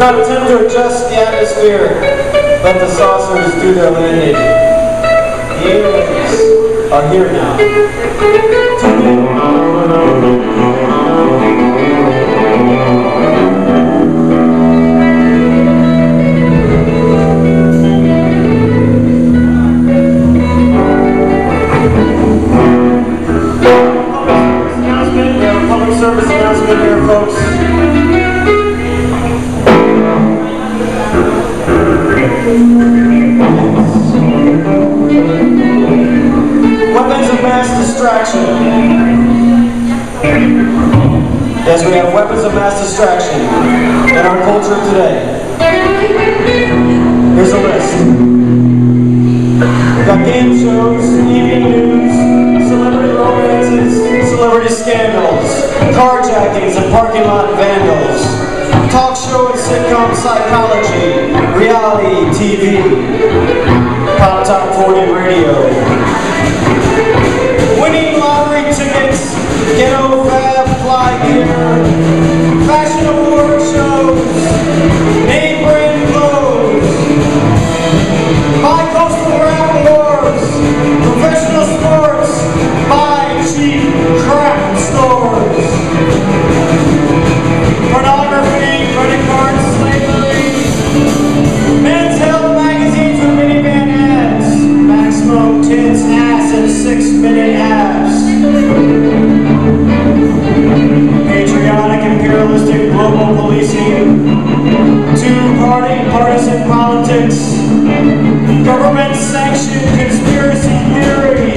not to adjust the atmosphere. Let the saucers do their landing. The aliens are here now. Weapons of mass distraction. Yes, we have weapons of mass distraction in our culture today. Here's a list. We've got game shows, evening news, celebrity romances, celebrity scandals, carjackings and parking lot vandals, talk show and sitcom psychology, reality TV, politics, government-sanctioned conspiracy theories,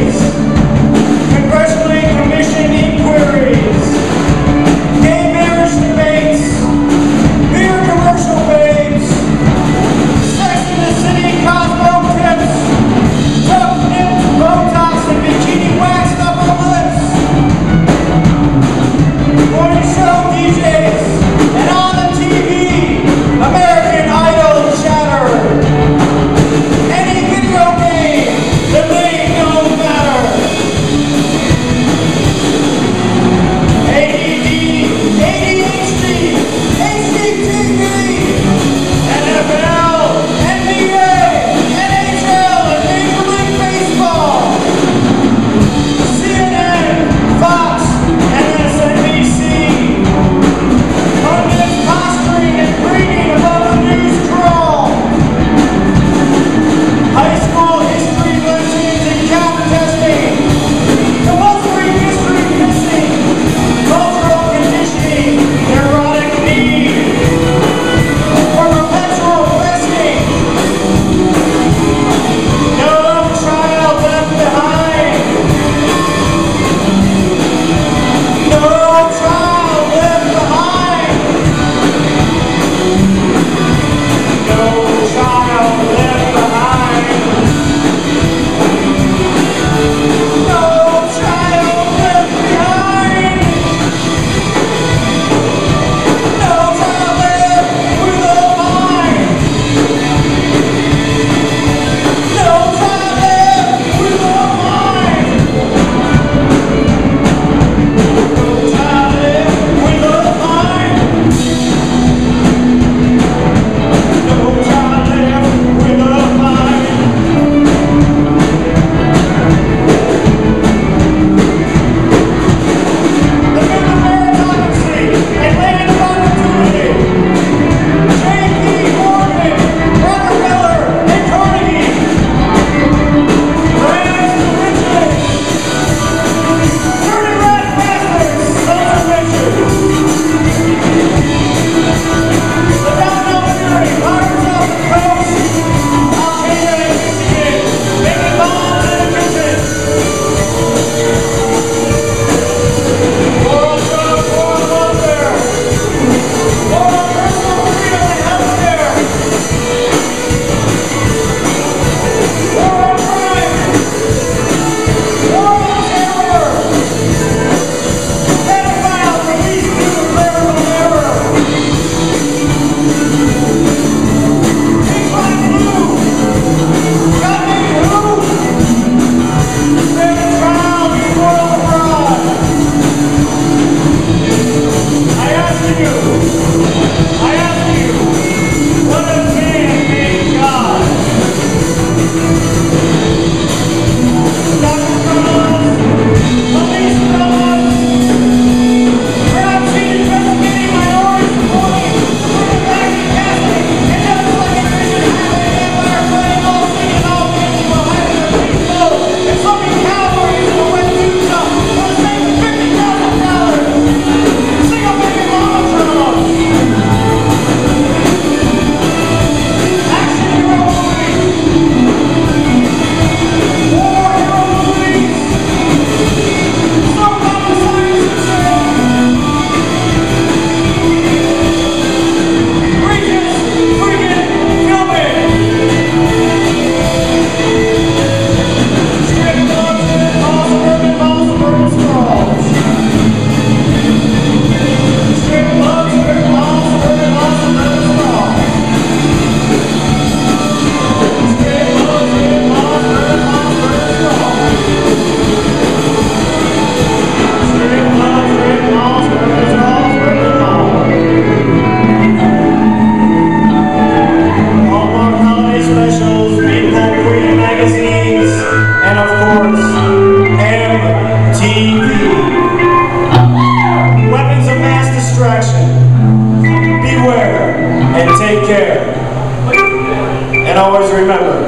remember,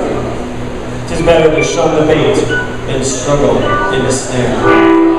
it is better to shun the bait than struggle in the snare.